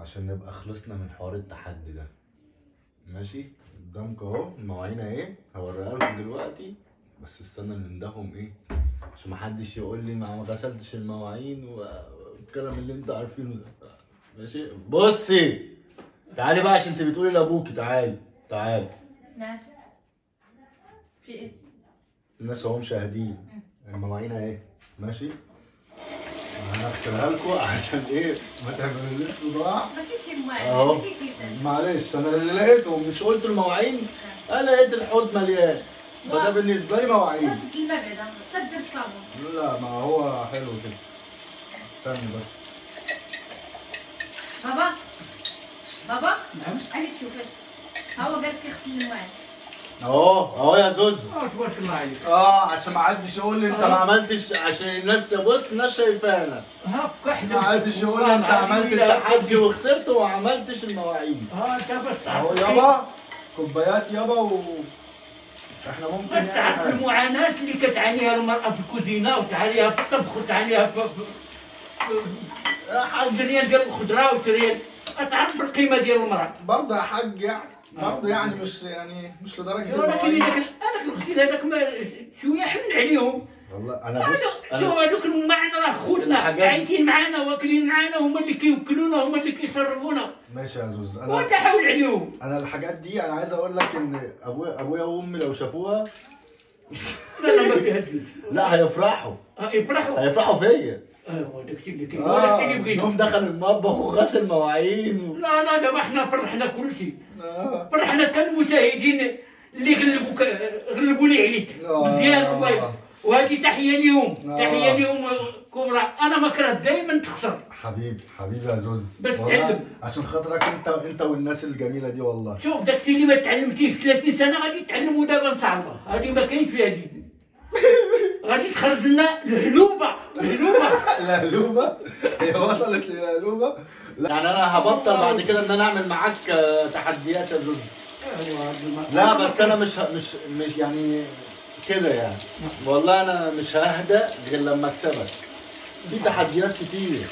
عشان نبقى خلصنا من حوار التحدي ده. ماشي؟ قدامك اهو المواعين اهي هوريها لكم دلوقتي. بس استنى نندههم إيه عشان محدش يقول لي ما غسلتش المواعين والكلام اللي أنتوا عارفينه ده. ماشي؟ بصي تعالي بقى عشان انت بتقولي لابوكي تعالي تعالي. نعم في إيه؟ الناس اهو مشاهدين. المواعين اهي. ماشي؟ هنغسلها لكم عشان إيه؟ ما تعملوليش صداع. ما فيش المواعين اهو معلش أنا اللي لقيتهم مش قلت المواعين أنا لقيت الحوض مليان. فده بالنسبة لي مواعين. لا ما هو حلو كده. استني بس. بابا؟ بابا؟ نعم؟ أنا تشوفش هو قال لك اغسل المواعين اهو اهو يا زوز. آه آه عشان ما حدش يقول لي انت ما عملتش عشان الناس بص الناس شايفانا. كحل ما حدش يقول لي انت عملت التحدي وخسرت وما عملتش المواعين آه انت بس اهو يابا كوبايات يابا و إحنا ممكن بس تعرف نعمل حاجة. المعاناة اللي كتعانيها المرأة في الكوزينة وتعانيها في الطبخ وتعانيها في في- شريان ديال الخضرة وشريان تعرف بالقيمة ديال المرأة؟ برضه يا حاج يعني. برضه يعني مش يعني مش لدرجة ولكن هذاك هذاك الغسيل هذاك ما شوية حن عليهم. والله أنا بص شو أنا هذوك معنا راه خوتنا عايشين معنا واكلين معنا هما اللي كيوكلونا هما اللي كيشربونا. ماشي يا زوز أنا وانت حاول عليهم. أنا الحاجات دي أنا عايز أقول لك إن ابويا أبويا وأمي لو شافوها لا لا ما فيها جوج لا هيفرحوا. آه، يفرحوا. هيفرحوا فيا. الشيء اللي كاين وداك الشيء اللي بغينا يوم دخل المطبخ وغسل مواعين و... لا لا دابا حنا فرحنا كل شيء. آه. فرحنا حتى المشاهدين اللي غلبوك غلبوني عليك. آه. مزيان والله. وهذه تحية ليهم. آه. تحية ليهم كبرى. أنا ما كره دائما تخسر. حبيبي حبيبي يا زوز بس والله تعلم. عشان خاطرك انت انت والناس الجميلة دي والله. شوف داك الشيء اللي ما تعلمتيه في 30 سنة غادي تعلمه دابا إن شاء الله. هذه ما كاينش فيها دي غادي تخرج لنا الهلوبة. الهلوبة. الهلوبه هي وصلت للهلوبه لا. يعني أنا هبطل بعد كده إن أنا أعمل معاك آه، تحديات يا زوز لا بس أنا مش مش مش يعني كده يعني. والله أنا مش ههدى غير لما أكسبك. في تحديات كتير.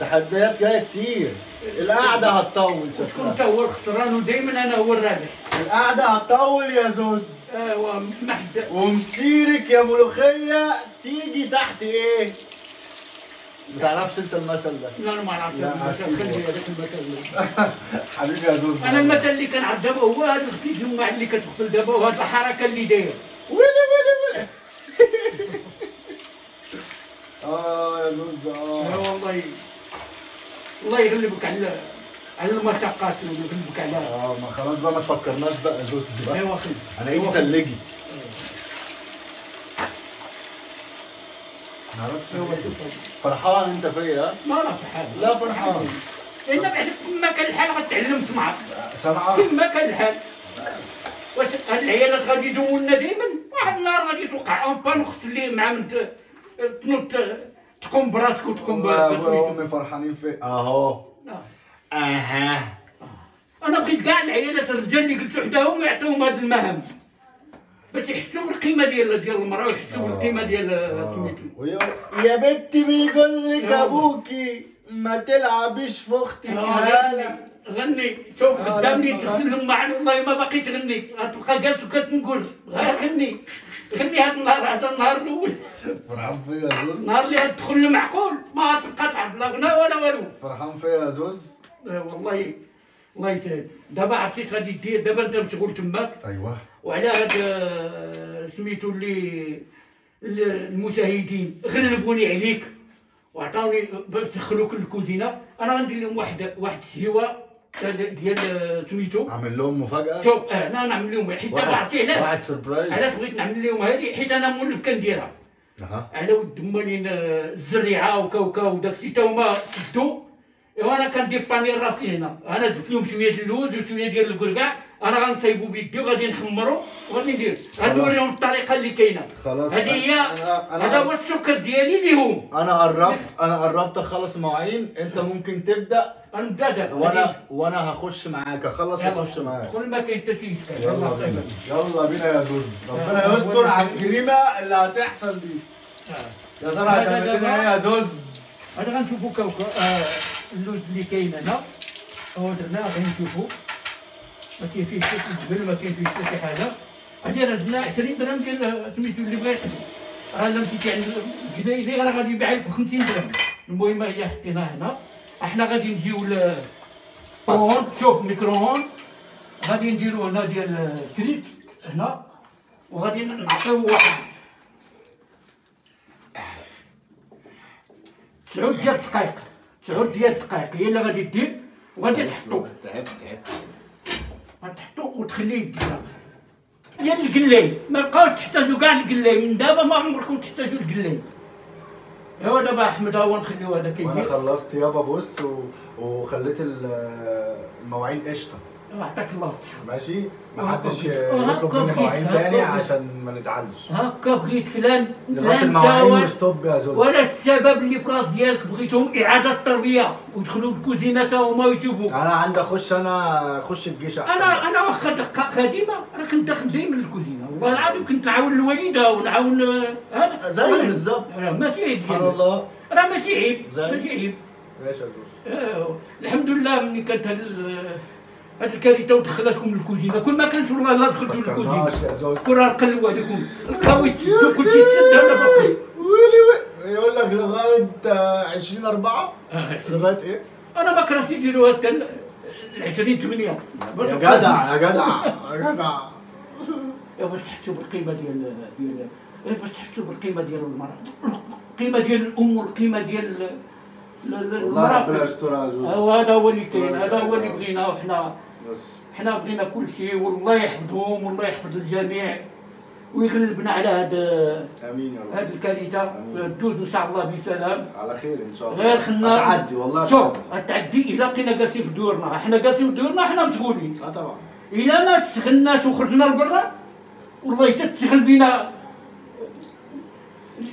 تحديات جاية كتير. القعدة هتطول. كنت شكلها هو الخسران ودائما أنا هو الرابح القعدة هتطول يا زوز. حد ومسيرك يا ملوخية تيجي تحت إيه؟ ما تعرفش انت المثل ده. لا أنا ما نعرفش لا، المثل، حبيبي يا زوز. أنا المثل اللي كنعرف دابا هو هذا الخفيف الماء اللي كتغسل دابا وهذه الحركة اللي داير ويلي ويلي ويلي آه يا زوز لا آه والله. الله يغلبك على على المشقات ويغلبك على آه ما خلاص بقى ما تفكرناش بقى. زوز بقى ايوا أنا إيدي تلجي. معرفش ايوا ليه. شوف فرحان أنت فيا؟ ما في حال لا فرحان. لأن بعد كما كان الحال غتعلم تسمع سامعه كما كان الحال. واش هاد العيالات غادي يدولنا دائما واحد النهار غادي توقع أون بان خص اللي مع من تنوض تقوم براسك وتقوم ب- ابويا بسميتو. وامي فرحانين فيا. أهو. آه. أها. أنا بغيت كاع العيالات الرجال اللي جلسوا حداهم يعطيهم هاد المهام. باش يحسوا بالقيمة ديال ديال المرأة ويحسوا بالقيمة ديال سميتو. ويا- يا بنتي بيقول لك يلا. أبوكي ما تلعبيش في أختك. آه، هلا غني. غني. شوف آه، قدامني لازم تغسل لهم معنا والله ما باقي تغني غتبقى جالس وكتنقول غني. غني هذا النهار هذا النهار الأول. فرحان فيا يا زوز. النهار اللي غتدخل المعقول ما تبقى تعرف لا غنى ولا والو. فرحان فيا يا زوز. آه، والله الله يسهل دابا عرفتي اش غادي دير؟ دابا انت مشغول تماك. أيوه. وعلى هاد آه، سميتو اللي المشاهدين غلبوني عليك. وعطاوني باش دخلوك للكوزينة. أنا غندير لهم واحد واحد السهوه ديال آه، سميتو. عامل لهم مفاجأة؟ شوف آه أنا نعمل لهم. حيت دابا عرفتي علاش؟ واحد سربرايز علاش بغيت نعمل لهم هذه حيت أنا مولف كنديرها. على ود مالين آه، الزريعة وكاوكا وداكشي تا هما سدوا ايوا أنا كندير بانير راسي هنا. أنا درت لهم شوية ديال اللوز وشوية ديال الكركاع أنا غنصايبو بيدي وغادي نخمرو وغادي ندير. غادي نوريهم الطريقة اللي كاينة. خلاص. هذه هي هذا هو السكر ديالي ليهم أنا قربت أنا قربت اخلص المواعين أنت ممكن تبدأ. غنبدا دابا وأنا وأنا هخش معاك. اخلص واخش معاك. كل ما كاين حتى شي اشكال يلا بينا. يلا. بينا يا زوز ربنا يستر. على الجريمه اللي هتحصل دي يا ترى هتعمل لنا إيه يا زوز هذا غنشوفوا كوكا آه اللوز اللي كاين هنا. هو درناه غادي نشوفوا ما كاين فيه حتى الجبل ما كاين فيه حتى شي حاجة. هادي راه درنا 20 درهم ديال سميتو اللي بغا يحسب راه الا مشيتي عند الجزائري راه غادي يبيع لك ب 50 درهم. المهم هي حطيناها هنا. أحنا غادي نجيو ل شوف ميكرووند غادي نديرو هنا ديال الكريت هنا. وغادي نعطيو واحد. تسعود ديال الدقائق. تسعود ديال الدقائق. هي اللي غادي دير وغادي تحطو. تعبت غتحطو وتخليه يدير. ديال القلاي ما بقاوش تحتاجوا كاع القلاي من دابا ما عمركم تحتاجوا القلاي ايوا دابا أحمد ها هو نخليو هذا كيدير. خلصت يابا بص و... وخليت ال- المواعين قشطة. عطاك الله الصحه ماشي؟ بغيت- وهكا يطلب مني مواعين تاني. عشان ما نزعلش. هكا بغيتك لا لغايه لا انت ولا- وستوب يا زوز. ولا الشباب اللي في راس ديالك بغيتهم إعادة تربيه ويدخلوا الكوزينه تا هما ويشوفوك أنا عندي اخش أنا اخش الجيش أحسن. أنا أنا واخا خادمه أنا كنت داخل دايما للكوزينة. والله العظيم كنت نعاون الوالدة ونعاون آه، هذا. زي بالظبط ماشي عيب سبحان الله. راه ماشي عيب. ماشي عيب. ماشي يا زوز؟ الحمد لله ملي كانت هاد هاد الكارثه ودخلتكم للكوزينة. كل ما كانش والله لا دخلتوا للكوزينة. فكرناش يا زوز كل راه نقلبوا عليكم. تسدوا كل شيء تسد هذا باقي. ويلي وي يقول لك لغاية آه، 20 4 آه، لغاية إيه؟ أنا ما كرهتش يديروا هاد كان 20 8 يا جدع يا جدع يا جدع. يا باش تحسوا بالقيمة ديال ديال باش تحسوا بالقيمة ديال المرأة. القيمة ديال الأم والقيمه ديال ال- ال- والله ربنا المراه زوز وهذا هو اللي كاين هذا هو اللي بغينا وحنا بس حنا بغينا كل شيء والله يحفظهم والله يحفظ الجميع ويغلبنا على هذا آمين يا رب. هذه الكارثة. تدوز إن شاء الله بسلام. على خير إن شاء الله. غير خلنا تعدي والله شوف تعدي اذا بقينا جالسين في دورنا إحنا جالسين في دورنا إحنا مشغولين آه طبعا. اذا ما تشغلناش وخرجنا لبرا والله تتشغل بينا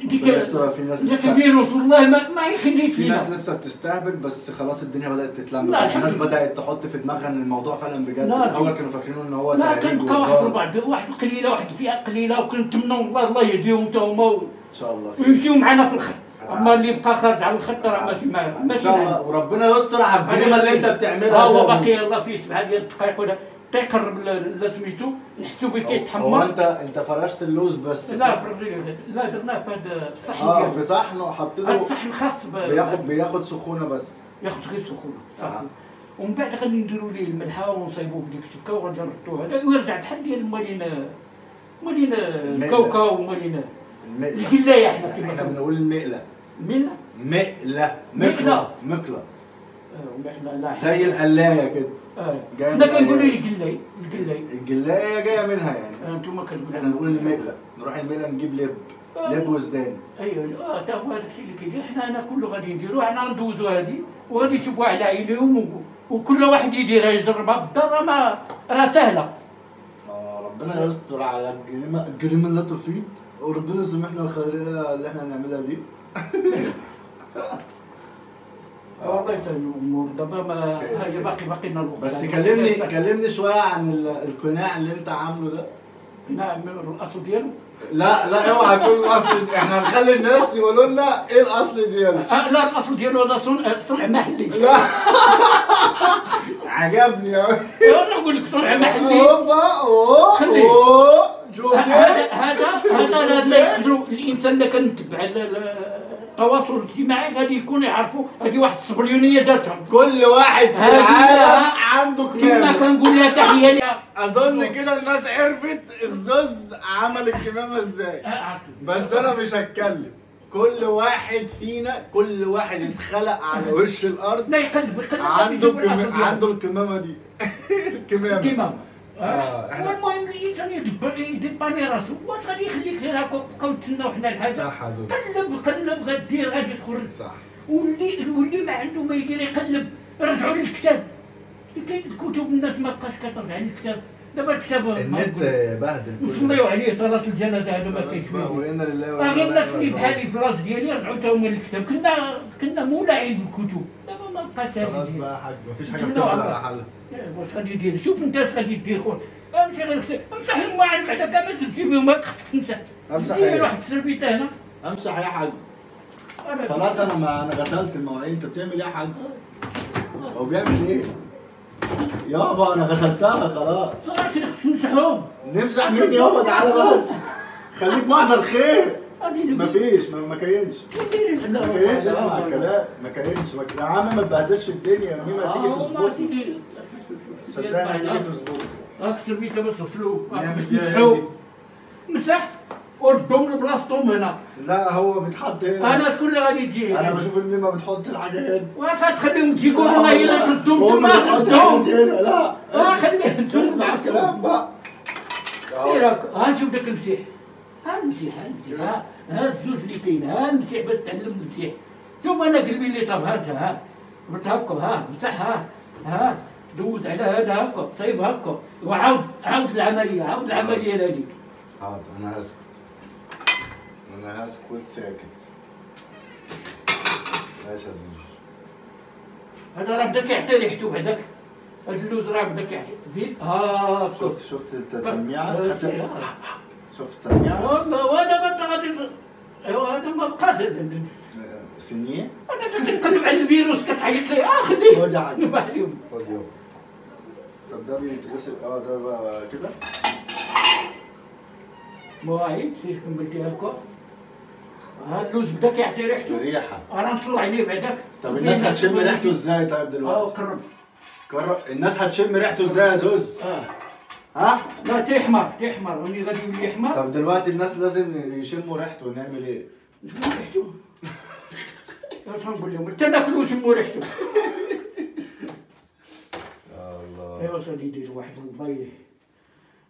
ديك في ناس ديك لسه الفيروس والله ما, ما يخليش في ناس فينا لسه بتستهبل بس خلاص الدنيا بدأت تتلم. الحمد الناس. بدأت تحط في دماغها إن الموضوع فعلا بجد. لا، الأول كانوا فاكرين إن هو لا كنبقى واحد. البعض واحد القليله واحد الفئه قليلة وكنتمنوا والله الله يهديهم تا هما إن شاء الله. ويمشيو معنا في الخط. أما اللي بقى خارج على الخط راه ماشي معنا إن ماشي شاء الله. وربنا يستر على الجريمه اللي أنت بتعملها ها هو ده. باقي الله فيه. سبعه ديال الدقائق ولا تيقرب ل- ل- سميتو نحسو به هو كيتحمر. انت أنت فرشت اللوز بس لا صح؟ لا درناه في هذا الصحن آه. في صحن وحطيته الصحن خاص بياخد بياخد سخونة بس. ياخذ غير سخونة آه. صافي ومن بعد غادي نديرو ليه الملحة ونصايبوه في ديك السكة وغادي نردوه. هذا ويرجع بحال ديال مالين مالين الكاوكاو ومالين القلايه إحنا كما بنقول المقله مقله مقلة. مقله مقله آه، زي القلاية كده. جاي حنا من كنقولوا. القلاي القلاي الجلاية جاية منها يعني. آه، أنتم كتقولوا إحنا نقول المقله نروح المقله نجيب لب. لب وزدان. أيوه. آه تا هو هذاك الشيء اللي كيدير حنا هنا كله غادي نديرو حنا ندوزو هادي. وغادي يشوفوا على عينيهم وكل واحد يديرها يجربها في الدار ما راه سهلة. آه، ربنا يستر على الجريمه الجريمه اللي تفيد وربنا يسامحنا الخيريه اللي إحنا هنعملها دي. والله يسهل الأمور. باقي باقي لنا الوقت. بس يعني كلمني كلمني شوية عن ال- القناع اللي انت عامله ده. نعم الأصل ديالو لا لا اوعى تقول الأصل إحنا هنخلي الناس يقولوا لنا إيه الأصل ديالك آه لا الأصل ديالو هذا صنع صنع محلي لا. عجبني قوي أنا نقول لك صنع محلي هوبا أوه هذا دي هذا هذا لا يقدروا الإنسان اللي كنتبع التواصل الاجتماعي غادي يكون يعرفوا هذه واحد الصبريونية دارتها كل واحد في العالم عنده كما كمامه كنقول لها تحيه أظن كده الناس عرفت الزوز عمل الكمامة إزاي. بس أنا مش هتكلم. كل واحد فينا كل واحد اتخلق على وش الأرض. لا يقلب يقلب. عنده كم... عنده الكمامة دي. الكمامة. آه، والمهم الانسان يدبر يدبر راسو. واش غادي يخليك غير هكا نبقاو نتسناو حنا الحاجة. قلب قلب غدير غادي تخرج صح. واللي واللي ما عنده ما يدير يقلب. رجعوا للكتاب. كاين الكتب الناس ما بقاش كترجع للكتاب. دابا الكتاب النت. بهدل نصليو عليه صلاة الجنازة هذا ما كاينش باغي الناس اللي. بحالي في الراس ديالي رجعوا تا هما للكتاب. كنا كنا مولعين بالكتب دابا خلاص بقى يا حاج مفيش حاجة بتفضل على حل واش غادي يدير شوف انت اش غادي دير خويا امشي غير امسح المواعن بعدا كاع ما تمشي فيهم ما خفتك تمسح أمسح دير؟ واحد السربيته هنا. امسح يا حاج. خلاص أنا ما أنا غسلت المواعين. أنت بتعمل إيه يا حاج؟ هو بيعمل إيه؟ يابا أنا غسلتها خلاص. لكن نمسحهم. نمسح مين يابا؟ تعالى بس. خليك بعد الخير. هذه مفيش ما ما كاينش. ما كاين اسمع الكلام ما كاينش. ما- يا عم ما تبهدلش الدنيا مين ما تيجي تظبطني صدقني هتيجي تظبطني أكثر ميته بس غسلوه نعمل باش بيها نمسحوه هادي. مسح وردهم لبلاصتهم هنا. لا هو بيتحط هنا. أنا شكون اللي غادي يجي؟ أنا بشوف الميمه بتحط الحاجة هنا واش تخليهم تجي هي اللي تردهم هو تما هنا. لا. خليهم. اسمع الكلام بقى. إيه راك ها نشوف داك المسيح ها. المسيح ها الزوج اللي كاين ها المسيح باش تعلم المسيح. شوف أنا قلبي اللي طاف ها انت ها. قلت هكا ها مسح ها ها. دوز على هذا هكا صايب هكا وعاود عاود العملية عاود العملية هذيك. حاضر أنا هسكت أنا هسكت ساكت. زوز هذا راه بدا كيعطي ريحته بعداك هذا اللوز راه بدا كيعطي زيد ها شوف. شفت شفت التلميعه آه، آه. شفت والله وأنا ما أنت غادي ايوا هذا ما بقاش سنية؟ أنا كنقلب على الفيروس كتعيط لي. آه خليه ما عليهم. طب ده بيتغسل آه ده بقى كده؟ مواعيد فيه كملتي هكا ها اللوز بدا كيعطي ريحته؟ الريحه أنا نطلع عليه بعداك طب الناس هتشم ريحته إزاي طيب آه دلوقتي؟ قرب قرب الناس هتشم ريحته إزاي يا زوز؟ آه. ها؟ لا تيحمر تيحمر وني غادي يولي يحمر. طب دلوقتي الناس لازم يشموا ريحته نعمل إيه؟ شنو ريحته واش نقول لهم؟ حتى ناكلو وشموا ريحته الله. أيوا سيدي يدير واحد الله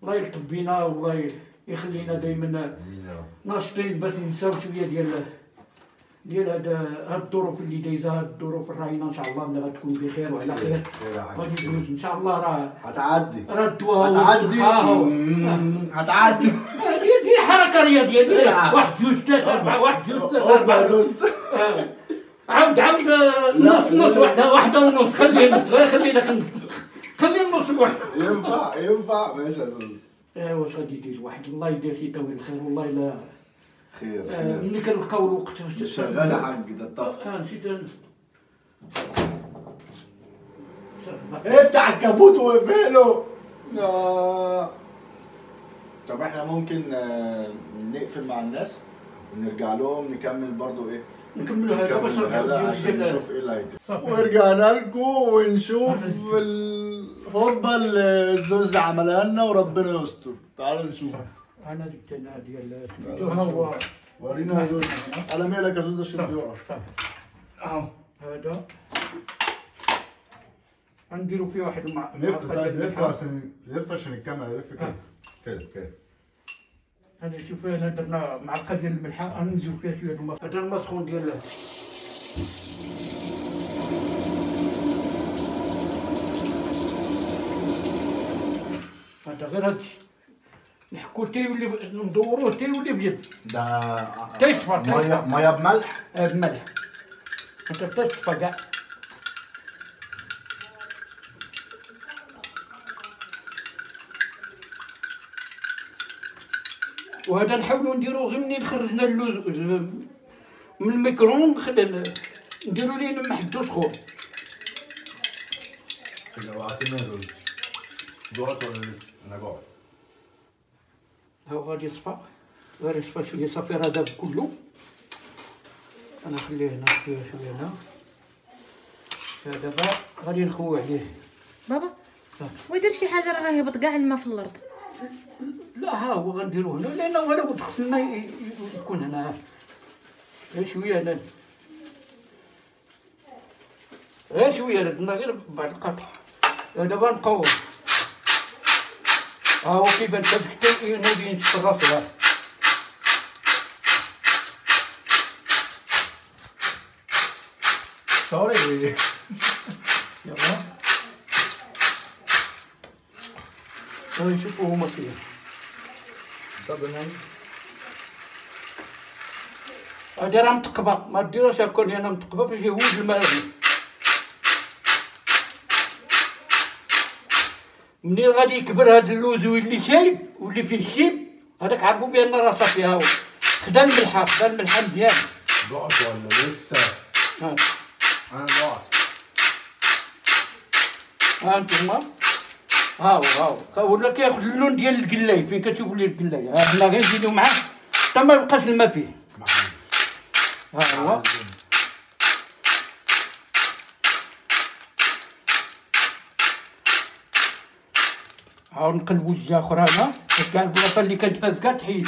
الله يلطف بينا والله يخلينا دائما ناشطين باش نساو شوية ديال ديال هاد هاد الظروف اللي دايزة هاد الظروف الراهنه إن شاء الله اللي غتكون بخير وعلى خير. غادي تدوز إن شاء الله راه هتعدي. راه الدواء هتعدي. والتلقاء و- مم، هتعدي. هادي دي حركه رياضيه دير. واحد جوج ثلاثة اربعه واحد جوج ثلاثة اربعه زوز آه. عاود عاود آه، نص نص لا. واحدة واحدة ونص. خليه نص. غير خليه داك. خليه النص بواحد. ينفع ينفع. ماشي زوز. إيه واش غادي يدير واحد؟ الله يدير طويل الخير. والله لا. خير آه، خير. ملي كنلقاو الوقت مش شغال يا حاج ده الطفل آه نسيت افتح الكابوت واقفله لا. طب إحنا ممكن آه، نقفل مع الناس ونرجع لهم نكمل برضو إيه؟ نكملوا هذا باش نرجعوا عشان نشوف إيه اللي. ورجعنا لكم ونشوف الهوبا اللي الزوز عملها لنا وربنا يستر. تعالوا نشوف. أنا جبت لنا ديال سميتو هو ورينا زوز على مالك بيقف صافي. أهو. هذا. غنديرو فيه واحد مع لف طيب لف. عشان لف عشان الكاميرا لف كده. آه. كده كده. هذا شوف هنا درنا معلقه ديال الملحه غنزيدو فيها شوية الماء هذا الماء سخون ديال هذا غير هادشي نحكو تي يولي ندوروه تي يولي بيض. ده تيصفى، ميه. مية بملح؟ هاد الملح أنت تصفى كاع وهذا نحاولوا نديرو غير منين خرجنا اللوز من الميكرون نديرو ليه لما حدو سخون. وقعتني يا زوز جوعت ولا؟ أنا جوعت هاو غادي يصفى غير يصفى شوية صافي راه داب كله. أنا نخليه هنا شوية شوية هنا. دابا غادي نخوي عليه. بابا آه. ويدير شي حاجة راه غيهبط كاع الماء في الأرض. لا ها هو غنديرو هنا لأنه غير بغيت خصنا ي- ي- يكون هنا. غير شوية هنا. غير شوية درنا غير بعض القطع. دابا نبقاو ها هو كيبان حتى حتى ينوض ينشف راسو ها سوري. يلا. ها شوفوا هما كيف طب نعم هادي راه متقبه ما ديروش هكا لأنها متقبه باش يهوج الماء منين غادي يكبر هاد اللوز ويولي شايب واللي فيه الشيب هذاك عرفوا بان راه صافي هاو خدا الملحة خدا الملحة مزيان. جوعت ولا لسه؟ ها. أنا جوعت ها انتما هاو هاو ولا كياخذ اللون ديال القلاي فين كتشوفوا لي القلاي؟ ها حنا غير نزيدو معاه حتى ما يبقاش الماء فيه. ها هو. عاود نقلبو جهه أخرى هنا. باش كاع البلاصة اللي كانت فاسكه تحيد.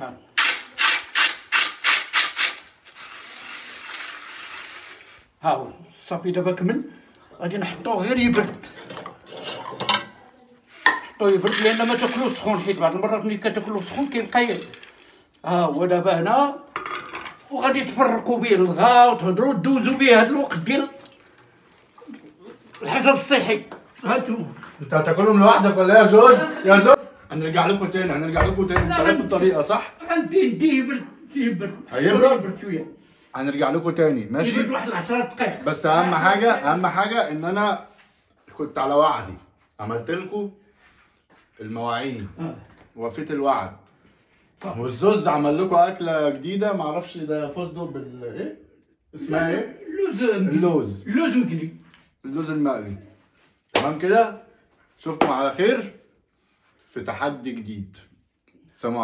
ها. هو. صافي دابا كمل. غادي نحطوه غير يبرد. نحطوه يبرد لأن ما تاكلوش سخون حيت بعض المرات ملي كتاكلو سخون كيبقى ها هو دابا هنا. وغادي تفرقوا به الغا وتهضروا دوزوا به هذا الوقت ديال الحجر الصحي. هاتو انت هتاكلهم لوحدك ولا إيه يا زوز يا زوز هنرجع لكم تاني هنرجع لكم تاني. انت عرفت الطريقة صح؟ نديه يبرد يبرد. هيبرد؟ يبرد شوية. هنرجع لكم تاني ماشي؟ واحد 10 دقائق بس أهم حاجة أهم حاجة إن أنا كنت على وعدي. عملت لكم المواعين. آه. وفيت الوعد. والزوز عمل لكم أكلة جديدة؟ معرفش ده فستق بال إيه اسمها إيه؟ اللوز. اللوز. اللوز مقلي. اللوز المقلي. تمام كده؟ اشوفكم على خير في تحدي جديد. سلام